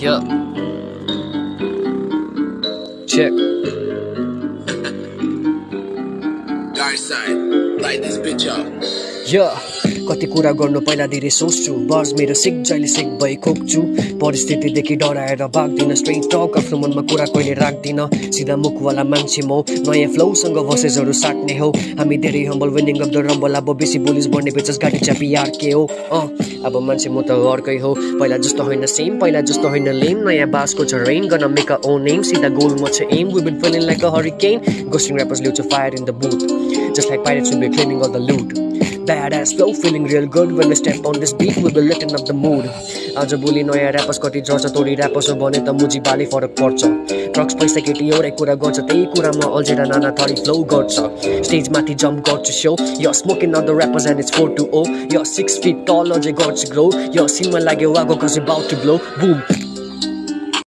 Yeah. Check. Dark side, light this bitch up. या कति कुरा गर्नु पहिला धेरै सोच्छु। बर्स मेरो सिक जहिले सिक भई खोक्छु। परिस्थितिदेखि डराएर भाग्दिनँ स्ट्रेट टक आफ्नो मनमा कुरा कहिले राख्दिनँ। सिधा मुखवाला मान्छे म नयाँ फ्लोसँग भसेसहरू साट्ने हो। हामी धेरै humble winning of the rumble अब बेसी बोलिस बढ्ने बेचस गाडी चापी के हो। अँ अब मान्छे म त अर्कै हो। पहिला जस्तो होइन सेम पहिला जस्तो होइन लेम नयाँ बासको छ rain gun make a name सिधा गोल म छ am we been feeling like a hurricane ghosting rappers ल्याउँछ fire in the booth just like pirates will be claiming all the loot. Badass flow, feeling real good when we step on this beat, we will lighten up the mood. आज भोलि नयाँ rappers कति झर्छ तोडी rappers हो भने त मुजी बाले फरक पर्छ। ड्रग्स पैसा केटी एउटै कुरा गर्छ त्यही कुरामा अल्झेर नाना थरी फ्लो गर्छ। स्टेजमाथि जम्प गर्छु सो यो smoking on the end it's four two oh yo six feet तल अझै गर्छु ग्रो यो सिनमा लाग्यो वागो कस बाउ टु ब्लो बुम